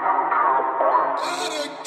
Let it